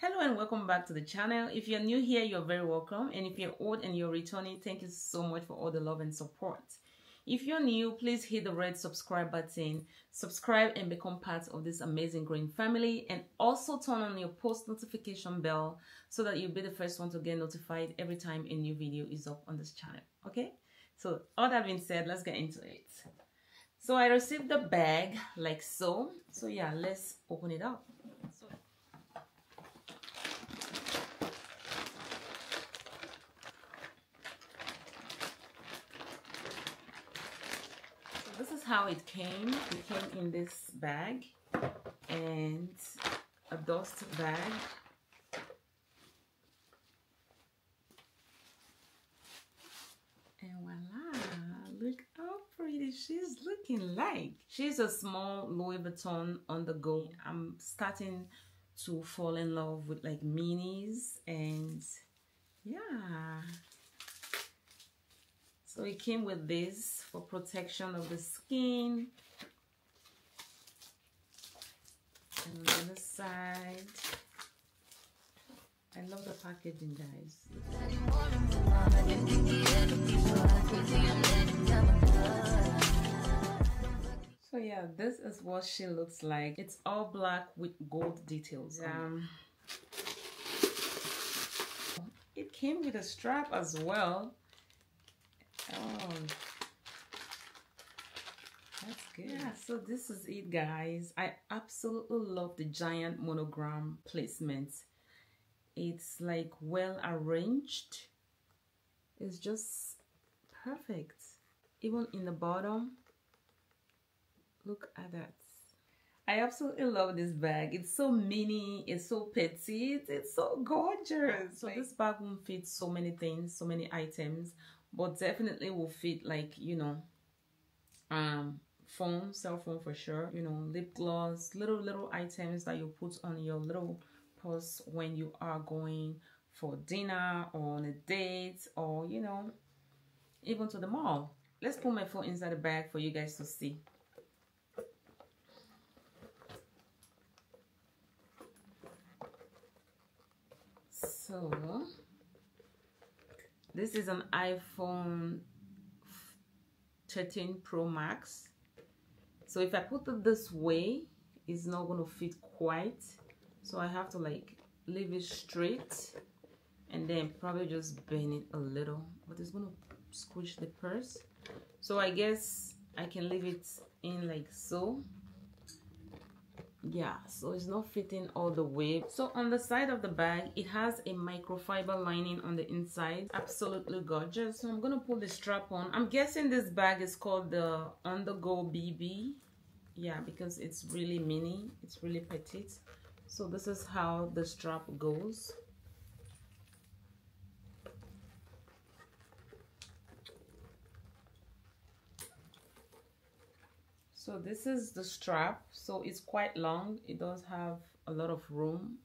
Hello and welcome back to the channel. If you're new here, you're very welcome. And if you're old and you're returning, thank you so much for all the love and support. If you're new, please hit the red subscribe button, subscribe and become part of this amazing growing family and also turn on your post notification bell so that you'll be the first one to get notified every time a new video is up on this channel. Okay? So all that being said, let's get into it. So I received the bag like so. So yeah, let's open it up. So this is how it came. It came in this bag and a dust bag. And voila look how pretty she's looking like. She's a small louis vuitton on the go i'm starting to fall in love with like minis and yeah so it came with this for protection of the skin. And on the other side, I love the packaging, guys. So yeah, this is what she looks like. It's all black with gold details. Um, it came with a strap as well Oh, that's good. Yeah, so this is it, guys. I absolutely love the giant monogram placement. It's like well arranged. It's just perfect. Even in the bottom, look at that. I absolutely love this bag. It's so mini, it's so petite, it's so gorgeous. So this bag won't fit so many things, so many items but definitely will fit like you know um phone cell phone for sure you know lip gloss little little items that you put on your little purse when you are going for dinner or on a date or you know even to the mall. Let's put my phone inside the bag for you guys to see. So this is an iPhone 13 Pro Max. So if I put it this way, it's not going to fit quite. So I have to like leave it straight and then probably just bend it a little. But it's going to squish the purse. So I guess I can leave it in like so yeah so it's not fitting all the way. So on the side of the bag it has a microfiber lining on the inside. Absolutely gorgeous. So i'm gonna pull the strap on. I'm guessing this bag is called the on the go bb yeah because it's really mini. It's really petite. So this is how the strap goes so this is the strap. So it's quite long. It does have a lot of room.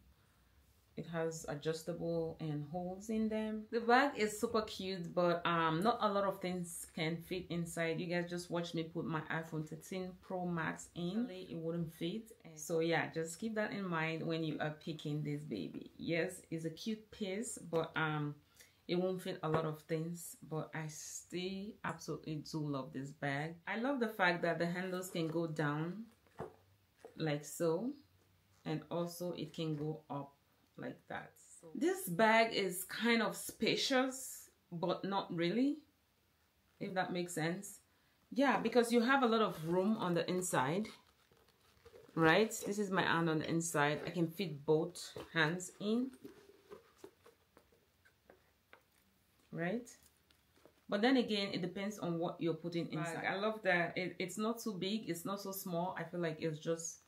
It has adjustable and holes in them. The bag is super cute but um not a lot of things can fit inside. You guys just watch me put my iphone 13 pro max in. It wouldn't fit. So yeah just keep that in mind when you are picking this baby. Yes it's a cute piece but um it won't fit a lot of things but i still absolutely do love this bag. I love the fact that the handles can go down like so and also it can go up like that. So this bag is kind of spacious but not really if that makes sense. Yeah because you have a lot of room on the inside right? This is my hand on the inside. I can fit both hands in right but then again it depends on what you're putting inside i love that it, it's not too big it's not so small i feel like it's just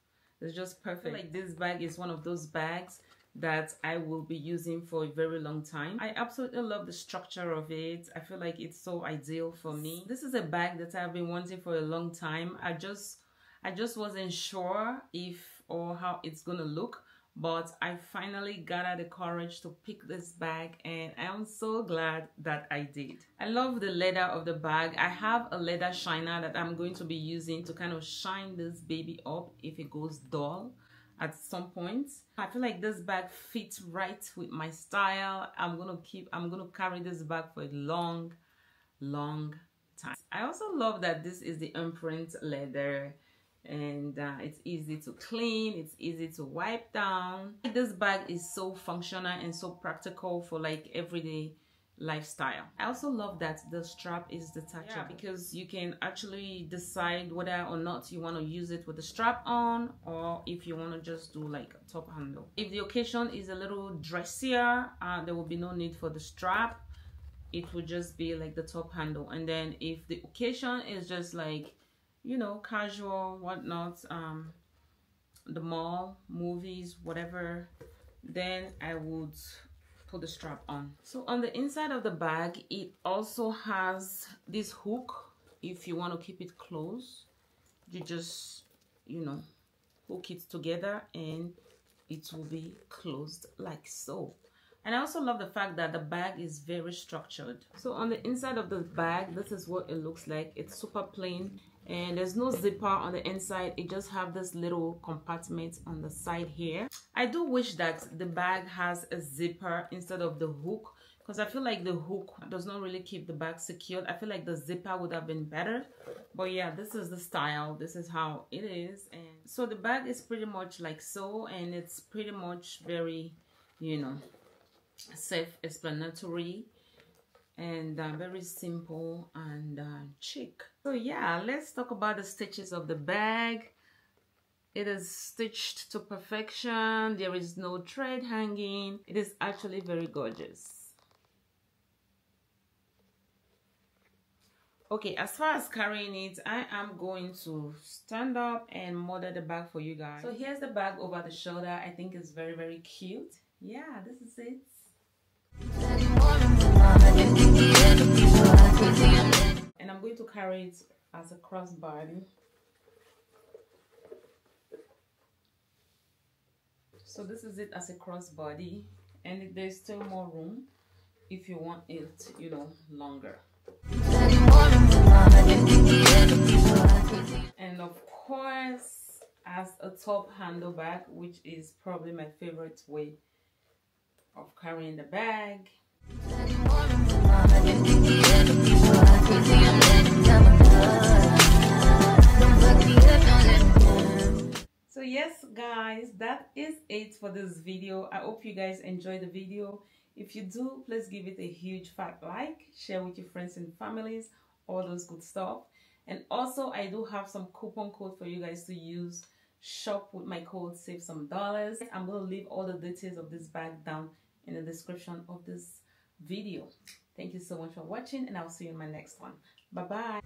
it's just perfect like this bag is one of those bags that I will be using for a very long time. I absolutely love the structure of it. I feel like it's so ideal for me. This is a bag that I've been wanting for a long time. I just I just wasn't sure if or how it's gonna look but I finally gathered the courage to pick this bag and I am so glad that I did. I love the leather of the bag. I have a leather shiner that I'm going to be using to kind of shine this baby up if it goes dull. at some point. I feel like this bag fits right with my style. I'm gonna keep, I'm gonna carry this bag for a long, long time. I also love that this is the imprint leather and uh, it's easy to clean it's easy to wipe down this bag is so functional and so practical for like everyday lifestyle. I also love that the strap is detachable yeah. because you can actually decide whether or not you want to use it with the strap on or if you want to just do like a top handle. If the occasion is a little dressier, uh, there will be no need for the strap. It will just be like the top handle. And then if the occasion is just like, you know, casual, whatnot, um, the mall, movies, whatever, then I would put the strap on. So on the inside of the bag, it also has this hook. If you want to keep it closed, you just, you know, hook it together and it will be closed like so. And I also love the fact that the bag is very structured. So on the inside of the bag, this is what it looks like. It's super plain and there's no zipper on the inside. It just have this little compartment on the side here. I do wish that the bag has a zipper instead of the hook because i feel like the hook does not really keep the bag secured i feel like the zipper would have been better. But yeah this is the style. This is how it is. And so the bag is pretty much like so and it's pretty much very you know self-explanatory and uh, very simple and uh, chic. So yeah let's talk about the stitches of the bag. It is stitched to perfection. There is no thread hanging. It is actually very gorgeous. Okay as far as carrying it i am going to stand up and model the bag for you guys. So here's the bag over the shoulder. I think it's very very cute. Yeah this is it and I'm going to carry it as a crossbody. So this is it as a crossbody and there's still more room if you want it, you know, longer. And of course, as a top handle bag, which is probably my favorite way of carrying the bag. So yes guys, that is it for this video. I hope you guys enjoyed the video. If you do, please give it a huge fat like, share with your friends and families, all those good stuff. And also, I do have some coupon code for you guys to use. Shop with my code, save some dollars. I'm going to leave all the details of this bag down in the description of this video. Thank you so much for watching and I'll see you in my next one. Bye-bye.